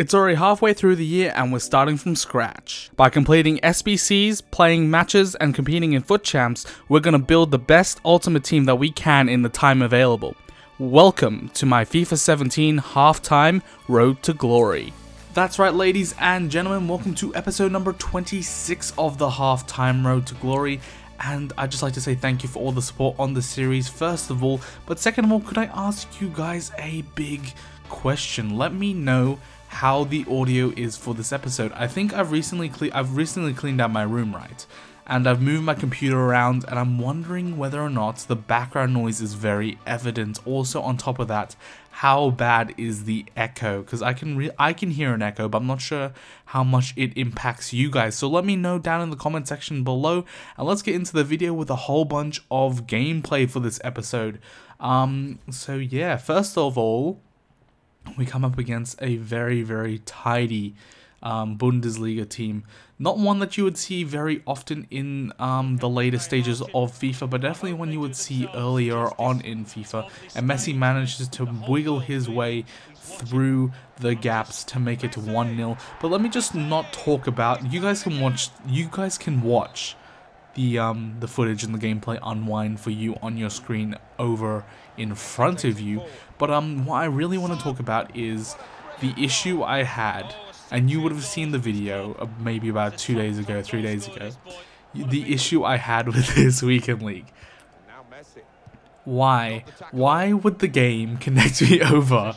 It's already halfway through the year and we're starting from scratch. By completing SBCs, playing matches, and competing in FUT champs, we're gonna build the best ultimate team that we can in the time available. Welcome to my FIFA 17 halftime road to glory. That's right, ladies and gentlemen, welcome to episode number 26 of the halftime road to glory. And I'd just like to say thank you for all the support on the series, first of all. But second of all, could I ask you guys a big question? Let me know how the audio is for this episode. I think I've recently I've recently cleaned out my room, right? And I've moved my computer around and I'm wondering whether or not the background noise is very evident. Also on top of that, how bad is the echo? Because I can I can hear an echo, but I'm not sure how much it impacts you guys. So let me know down in the comment section below, and let's get into the video with a whole bunch of gameplay for this episode. Um, so yeah, first of all, we come up against a very, very tidy um, Bundesliga team. Not one that you would see very often in um, the later stages of FIFA, but definitely one you would see earlier on in FIFA. And Messi manages to wiggle his way through the gaps to make it 1-0. But let me just not talk about, you guys can watch, you guys can watch the um, the footage and the gameplay unwind for you on your screen over in front of you. But um, what I really want to talk about is the issue I had, and you would have seen the video maybe about two days ago, three days ago. The issue I had with this weekend league. Why? Why would the game connect me over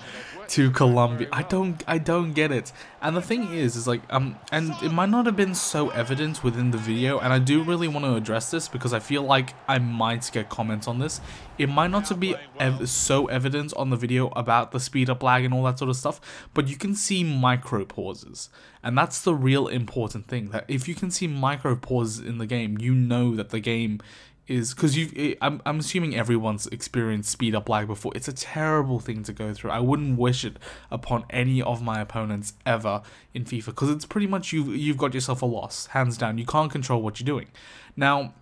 to Colombia. I don't I don't get it. And the thing is is like um and it might not have been so evident within the video and I do really want to address this because I feel like I might get comments on this. It might not be ev so evident on the video about the speed up lag and all that sort of stuff, but you can see micro pauses. And that's the real important thing that if you can see micro pauses in the game, you know that the game is because you I'm, I'm assuming everyone's experienced speed up lag before. It's a terrible thing to go through. I wouldn't wish it upon any of my opponents ever in fifa because it's pretty much you've you've got yourself a loss hands down. You can't control what you're doing. Now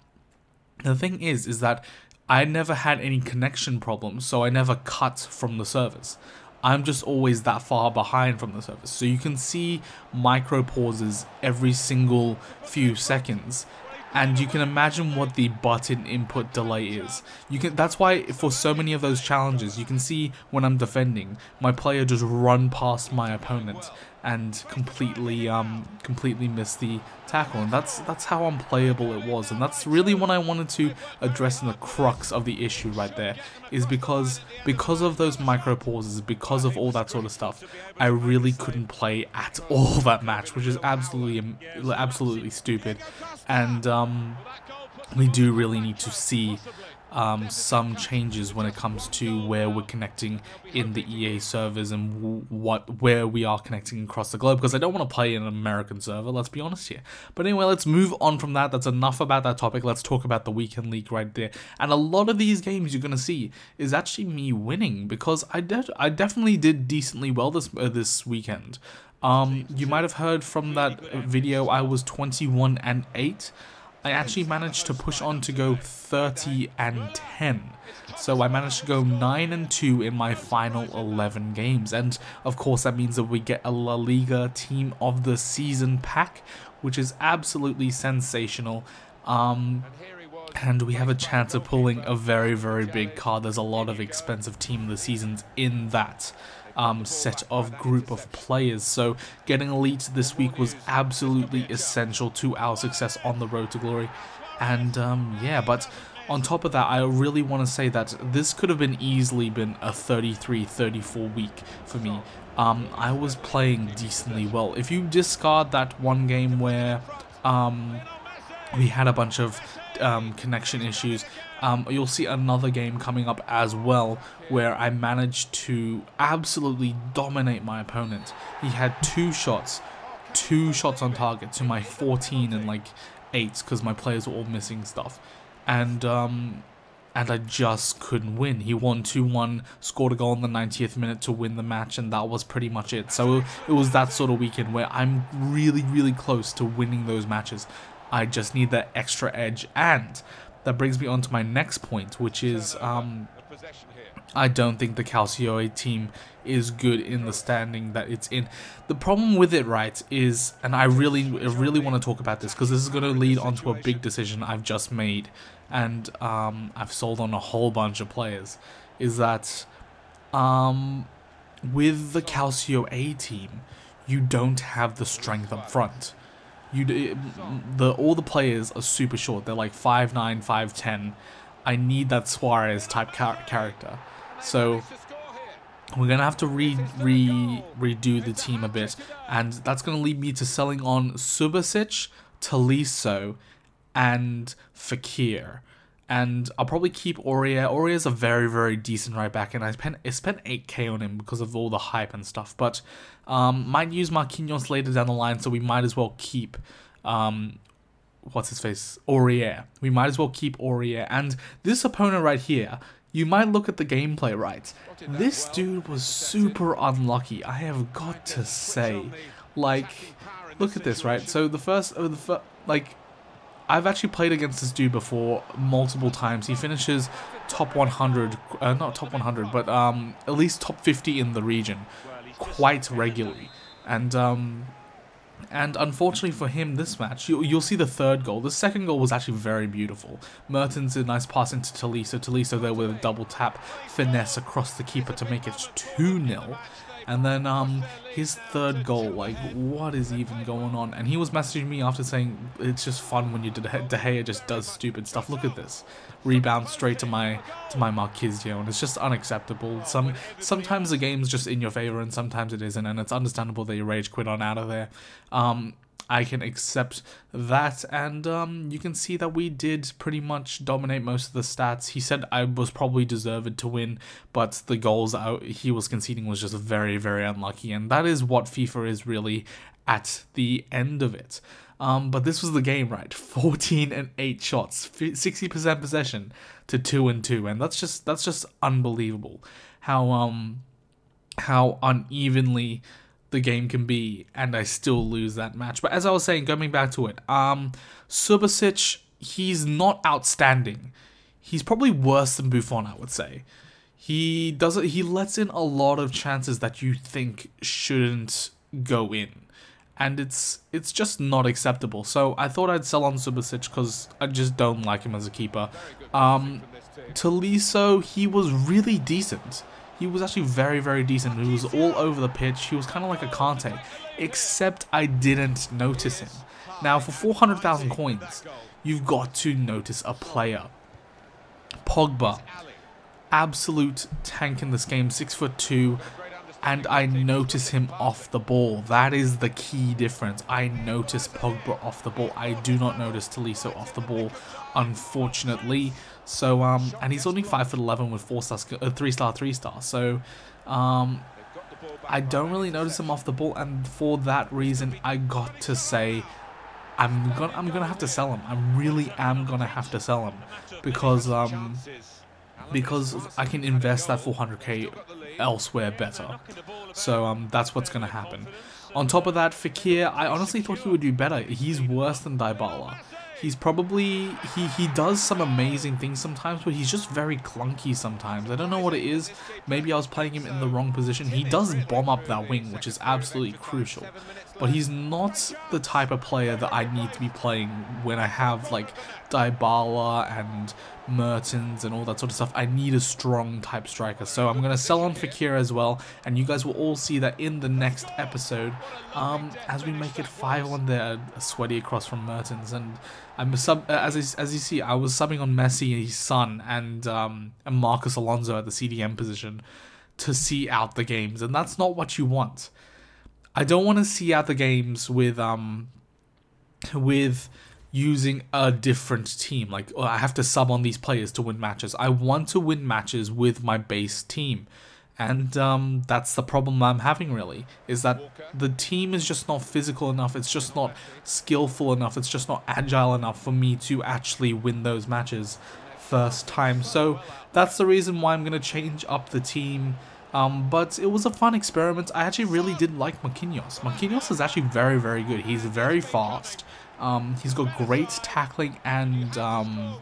the thing is is that i never had any connection problems so i never cut from the service. I'm just always that far behind from the service. So you can see micro pauses every single few seconds and you can imagine what the button input delay is. You can that's why for so many of those challenges you can see when I'm defending my player just run past my opponent and completely um completely miss the tackle. And that's that's how unplayable it was. And that's really what I wanted to address in the crux of the issue right there is because because of those micro pauses because of all that sort of stuff I really couldn't play at all that match which is absolutely absolutely stupid. And um we do really need to see um, some changes when it comes to where we're connecting in the EA servers and what where we are connecting across the globe because I don't want to play in an American server, let's be honest here. But anyway, let's move on from that. That's enough about that topic. Let's talk about the weekend league right there. And a lot of these games you're going to see is actually me winning because I, de I definitely did decently well this, uh, this weekend. Um, you might have heard from that video I was 21 and 8. I actually managed to push on to go 30 and 10. So I managed to go 9 and 2 in my final 11 games. And of course that means that we get a La Liga Team of the Season pack, which is absolutely sensational. Um, and we have a chance of pulling a very, very big card. There's a lot of expensive Team of the Seasons in that um, set of group of players. So getting elite this week was absolutely essential to our success on the road to glory. And um, yeah, but on top of that, I really want to say that this could have been easily been a 33-34 week for me. Um, I was playing decently well. If you discard that one game where um, we had a bunch of um, connection issues, um, you'll see another game coming up as well where I managed to absolutely dominate my opponent. He had two shots, two shots on target to my 14 and like 8 because my players were all missing stuff. And um, and I just couldn't win. He won 2-1, scored a goal in the 90th minute to win the match, and that was pretty much it. So it was that sort of weekend where I'm really, really close to winning those matches. I just need that extra edge, and that brings me on to my next point, which is um, I don't think the Calcio A team is good in the standing that it's in. The problem with it, right, is, and I really, really want to talk about this because this is going to lead onto a big decision I've just made, and um, I've sold on a whole bunch of players, is that um, with the Calcio A team, you don't have the strength up front. You the all the players are super short. They're like 5'9", 5'10". I need that Suarez type char character. So we're gonna have to re, re redo the team a bit, and that's gonna lead me to selling on Subasic, Tolisso, and Fekir. And I'll probably keep Aurier. Aurier is a very, very decent right back, and I spent I spent 8k on him because of all the hype and stuff. But um, might use Marquinhos later down the line, so we might as well keep um, what's his face Aurier. We might as well keep Aurier. And this opponent right here you might look at the gameplay right. This dude was super unlucky, I have got to say. Like, look at this, right? So the first, oh, the fir like, I've actually played against this dude before multiple times. He finishes top 100, uh, not top 100, but um, at least top 50 in the region quite regularly. And um, and unfortunately for him, this match, you, will see the third goal. The second goal was actually very beautiful. Mertens a nice pass into Tolisso. Tolisso there with a double tap finesse across the keeper to make it 2-0. And then um, his third goal, like, what is even going on? And he was messaging me after saying, it's just fun when you De Gea just does stupid stuff. Look at this. Rebound straight to my to my Marchisio, and it's just unacceptable. Some Sometimes the game's just in your favor, and sometimes it isn't, and it's understandable that you rage quit on out of there. Um, I can accept that, and um, you can see that we did pretty much dominate most of the stats. He said I was probably deserved to win, but the goals he was conceding was just very, very unlucky, and that is what FIFA is really at the end of it. Um, but this was the game, right? 14 and 8 shots, 60% possession to 2 and 2, and that's just that's just unbelievable. How um how unevenly the game can be, and I still lose that match. But as I was saying, going back to it, um, Subasic, he's not outstanding. He's probably worse than Buffon, I would say. He does it. He lets in a lot of chances that you think shouldn't go in, and it's it's just not acceptable. So I thought I'd sell on Subasic because I just don't like him as a keeper. Um, Tolisso, he was really decent. He was actually very, very decent. He was all over the pitch. He was kind of like a Kante, except I didn't notice him. Now, for 400,000 coins, you've got to notice a player. Pogba, absolute tank in this game, six foot two, and I notice him off the ball. That is the key difference. I notice Pogba off the ball. I do not notice Tolisso off the ball, unfortunately. So, um, and he's only 5 foot 11 with 4 stars, uh, 3 star, 3 star. So, um, I don't really notice him off the ball, and for that reason, I got to say, I'm gonna, I'm gonna have to sell him. I really am gonna have to sell him because, um, because I can invest that 400k elsewhere better. So um, that's what's going to happen. On top of that, Fekir, I honestly thought he would do better. He's worse than Dybala. He's probably, he, he does some amazing things sometimes, but he's just very clunky sometimes. I don't know what it is. Maybe I was playing him in the wrong position. He does bomb up that wing, which is absolutely crucial. But he's not the type of player that I need to be playing when I have like Dybala and Mertens and all that sort of stuff. I need a strong type striker. So I'm going to sell on Fekir as well. And you guys will all see that in the next episode um, as we make it 5-1 there, sweaty across from Mertens. And I'm sub as, as you see, I was subbing on Messi, and his son, and, um, and Marcos Alonso at the CDM position to see out the games. And that's not what you want. I don't want to see other games with um with using a different team. Like oh, I have to sub on these players to win matches. I want to win matches with my base team. And um, that's the problem I'm having really, is that the team is just not physical enough, it's just not skillful enough, it's just not agile enough for me to actually win those matches first time. So that's the reason why I'm going to change up the team um, but it was a fun experiment. I actually really did like Marquinhos. Marquinhos is actually very, very good. He's very fast. Um, he's got great tackling and um,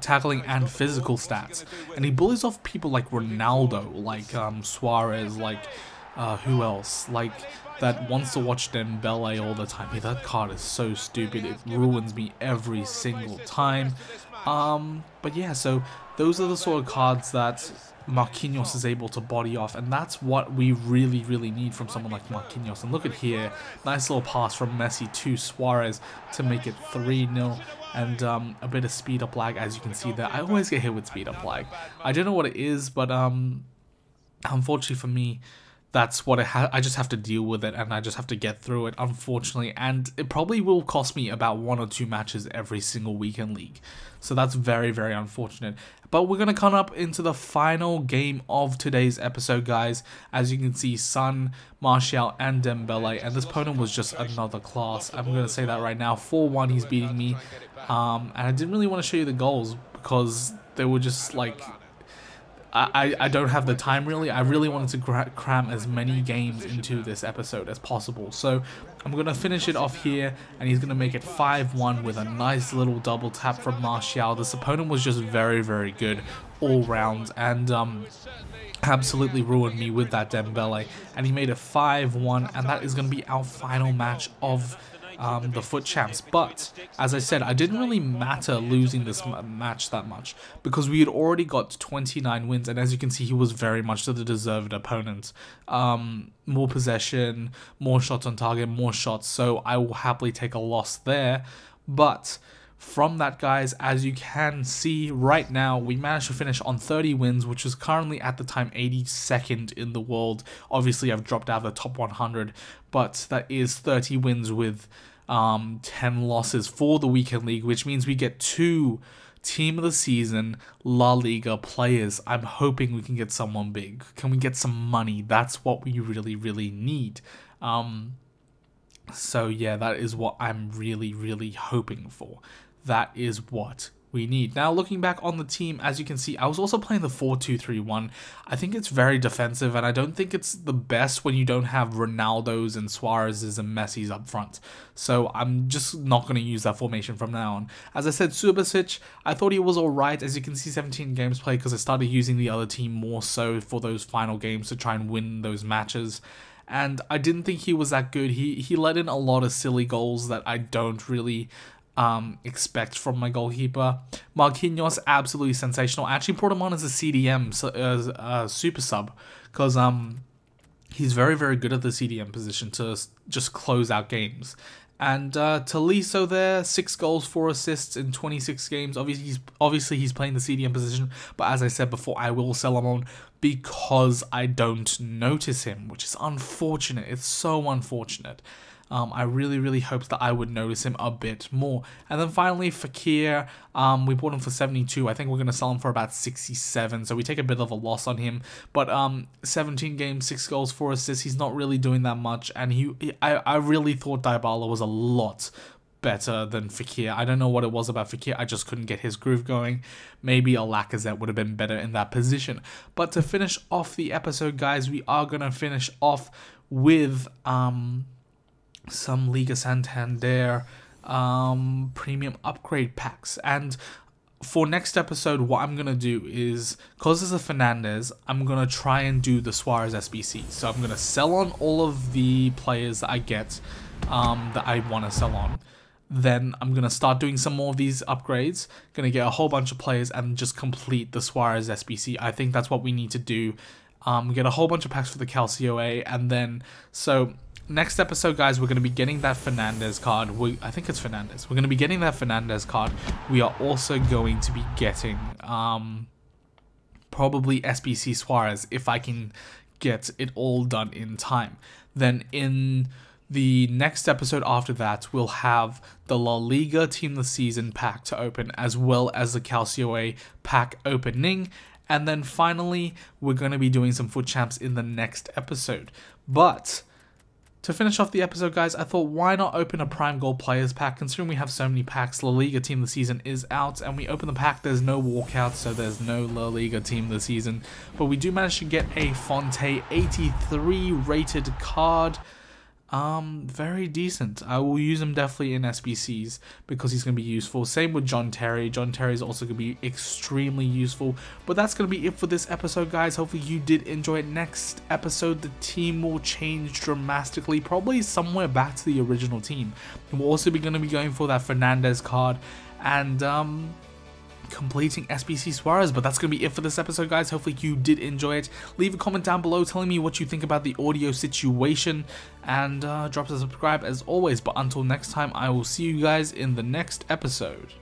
tackling and physical stats. And he bullies off people like Ronaldo, like um, Suarez, like uh, who else? Like that wants to watch Dembele all the time. Yeah, that card is so stupid. It ruins me every single time. Um, but yeah, so those are the sort of cards that Marquinhos is able to body off, and that's what we really, really need from someone like Marquinhos. And look at here, nice little pass from Messi to Suarez to make it 3-0, and um, a bit of speed up lag, as you can see there. I always get hit with speed up lag. I don't know what it is, but um, unfortunately for me, that's what I, have I just have to deal with it and I just have to get through it unfortunately. And it probably will cost me about one or two matches every single weekend league. So that's very very unfortunate. But we're gonna come up into the final game of today's episode guys. As you can see Son, Martial and Dembele. And this opponent was just another class. I'm gonna say that right now. 4-1 he's beating me. Um, and I didn't really want to show you the goals because they were just like I, I don't have the time really. I really wanted to cram as many games into this episode as possible. So I'm going to finish it off here and he's going to make it 5-1 with a nice little double tap from Martial. This opponent was just very, very good all round and um, absolutely ruined me with that Dembele. And he made it 5-1 and that is going to be our final match of um, the FUT champs. But as I said, I didn't really matter losing this match that much because we had already got 29 wins, and as you can see, he was very much the deserved opponent. Um, more possession, more shots on target, more shots. So I will happily take a loss there, but from that guys as you can see right now we managed to finish on 30 wins which is currently at the time 82nd in the world obviously I've dropped out of the top 100 but that is 30 wins with um, 10 losses for the weekend league, which means we get two team of the season La Liga players. I'm hoping we can get someone big. Can we get some money? That's what we really, really need. Um, so yeah, that is what I'm really, really hoping for. That is what we need. Now, looking back on the team, as you can see, I was also playing the 4-2-3-1. I think it's very defensive, and I don't think it's the best when you don't have Ronaldo's and Suarez's and Messi's up front. So I'm just not going to use that formation from now on. As I said, Subasic, I thought he was alright. As you can see, 17 games played because I started using the other team more so for those final games to try and win those matches and I didn't think he was that good. He he let in a lot of silly goals that I don't really um, expect from my goalkeeper. Marquinhos, absolutely sensational. I actually brought him on as a CDM, so, as a super sub, because um, he's very, very good at the CDM position to just close out games. And uh, Tolisso there, six goals, four assists in 26 games. Obviously, he's obviously he's playing the CDM position, but as I said before, I will sell him on because I don't notice him, which is unfortunate. It's so unfortunate. Um, I really, really hoped that I would notice him a bit more. And then finally, Fekir, um, we bought him for 72. I think we're going to sell him for about 67, so we take a bit of a loss on him. But um, 17 games, 6 goals, 4 assists, he's not really doing that much. And he, I, I really thought Dybala was a lot better than Fekir. I don't know what it was about Fekir. I just couldn't get his groove going. Maybe a Lacazette would have been better in that position. But to finish off the episode, guys, we are going to finish off with um some Liga Santander um, premium upgrade packs. And for next episode, what I'm gonna do is, cause there's a Fernandez, I'm gonna try and do the Suarez SBC. So I'm gonna sell on all of the players that I get um, that I want to sell on. Then I'm gonna start doing some more of these upgrades. Gonna get a whole bunch of players and just complete the Suarez SBC. I think that's what we need to do. Um, get a whole bunch of packs for the Calcio A, and then so next episode, guys, we're going to be getting that Fernandez card. We, I think it's Fernandez. We're going to be getting that Fernandez card. We are also going to be getting um, probably SBC Suarez if I can get it all done in time. Then in the next episode after that, we'll have the La Liga Team of the Season pack to open, as well as the Calcio A pack opening. And then finally, we're going to be doing some FUT champs in the next episode. But to finish off the episode, guys, I thought why not open a Prime Gold Players pack, considering we have so many packs. La Liga Team of the Season is out, and we open the pack, there's no walkout, so there's no La Liga Team of the Season. But we do manage to get a Fonte 83 rated card. Um, very decent. I will use him definitely in SBCs because he's going to be useful. Same with John Terry. John Terry is also going to be extremely useful. But that's going to be it for this episode, guys. Hopefully you did enjoy it. Next episode, the team will change dramatically, probably somewhere back to the original team. We'll also be going to be going for that Fernandez card. And, um, completing SBC Suarez. But that's going to be it for this episode, guys. Hopefully you did enjoy it. Leave a comment down below telling me what you think about the audio situation. And uh, drop a subscribe as always. But until next time, I will see you guys in the next episode.